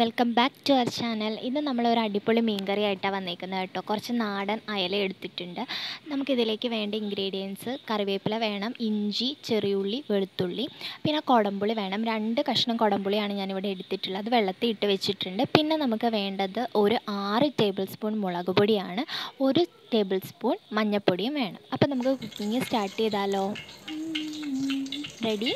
Welcome back to our channel. ഇന്ന് നമ്മളൊരു അടിപൊളി മീൻകറി ആയിട്ടാണ് വന്നേക്കുന്നത് കേട്ടോ. കുറച്ച് നാടൻ അയല എടുത്തിട്ടുണ്ട്. നമുക്കിതിലേക്ക് വേണ്ട ഇൻഗ്രീഡിയൻസ് കറിവേപ്പില വേണം ഇഞ്ചി ചെറിയുള്ളി വെളുത്തുള്ളി പിന്നെ കുടംപുളി വേണം. രണ്ട് കഷ്ണം കുടംപുളിയാണ് ഞാനിവിടെ എടുത്തിട്ടുള്ളത്. അത് വെള്ളത്തിൽ ഇട്ട് വെച്ചിട്ടുണ്ട്. പിന്നെ നമുക്ക് വേണ്ടത് ഒരു ആറ് ടേബിൾ സ്പൂൺ മുളക് പൊടിയാണ്. ഒരു ടേബിൾ സ്പൂൺ മഞ്ഞൾപ്പൊടിയും വേണം. അപ്പോൾ നമുക്ക് കുക്കിങ് സ്റ്റാർട്ട് ചെയ്താലോ? റെഡി?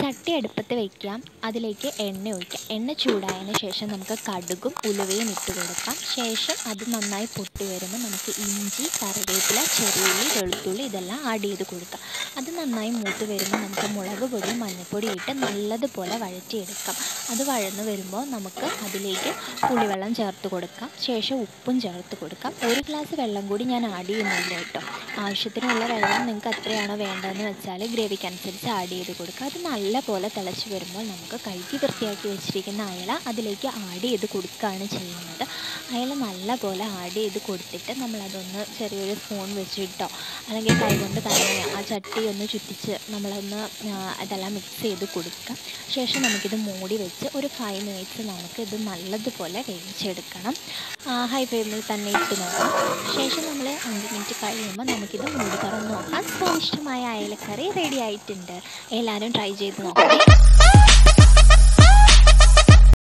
ചട്ടി അടുപ്പത്ത് വയ്ക്കാം അതിലേക്ക് എണ്ണ ഒഴിക്കാം. എണ്ണ ചൂടായതിന് ശേഷം നമുക്ക് കടുകും ഉലുവയും ഇട്ട് കൊടുക്കാം. ശേഷം അത് നന്നായി പൊട്ടി വരുമ്പോൾ നമുക്ക് ഇഞ്ചി കറിവേപ്പില ചെറിയുള്ളി വെളുത്തുള്ളി ഇതെല്ലാം ആഡ് ചെയ്ത് കൊടുക്കാം. അത് നന്നായി മൂത്ത് വരുമ്പോൾ നമുക്ക് മുളക് പൊടിയും മഞ്ഞൾപ്പൊടി ഇട്ട് നല്ലതുപോലെ വഴറ്റിയെടുക്കാം. അത് വഴന്ന് വരുമ്പോൾ നമുക്ക് അതിലേക്ക് പുളിവെള്ളം ചേർത്ത് കൊടുക്കാം. ശേഷം ഉപ്പും ചേർത്ത് കൊടുക്കാം. ഒരു ഗ്ലാസ് വെള്ളം കൂടി ഞാൻ ആഡ് ചെയ്യുന്നുണ്ട് കേട്ടോ. ആവശ്യത്തിനുള്ള വെള്ളം നിങ്ങൾക്ക് എത്രയാണോ വേണ്ടതെന്ന് വെച്ചാൽ ഗ്രേവിക്കനുസരിച്ച് ആഡ് ചെയ്ത് കൊടുക്കുക അത് നല്ല പോലെ തിളച്ച് വരുമ്പോൾ നമുക്ക് കഴുകി വൃത്തിയാക്കി വെച്ചിരിക്കുന്ന അയല അതിലേക്ക് ആഡ് ചെയ്ത് കൊടുക്കുകയാണ് ചെയ്യുന്നത്. അയല നല്ല പോലെ ആഡ് ചെയ്ത് കൊടുത്തിട്ട് നമ്മളതൊന്ന് ചെറിയൊരു സ്പൂൺ വെച്ചിട്ടോ അല്ലെങ്കിൽ കൈകൊണ്ട് തന്നെ ആ ചട്ടി ഒന്ന് ചുറ്റിച്ച് നമ്മളൊന്ന് അതെല്ലാം മിക്സ് ചെയ്ത് കൊടുക്കുക ശേഷം നമുക്കിത് മൂടി വെച്ച് ഒരു ഫൈവ് മിനിറ്റ്സ് നമുക്ക് ഇത് നല്ലതുപോലെ വേവിച്ചെടുക്കണം. ഹൈ ഫ്ലെയിമിൽ തന്നെ ഇട്ട് നോക്കാം. ശേഷം നമ്മൾ അഞ്ച് മിനിറ്റ് കഴിയുമ്പോൾ നമുക്കിത് മൂടി തുറന്ന് നോക്കാം. സ്വാദിഷ്ടമായ അയലക്കറി റെഡി ആയിട്ടുണ്ട്. എല്ലാവരും ട്രൈ ചെയ്ത് നോക്കാം.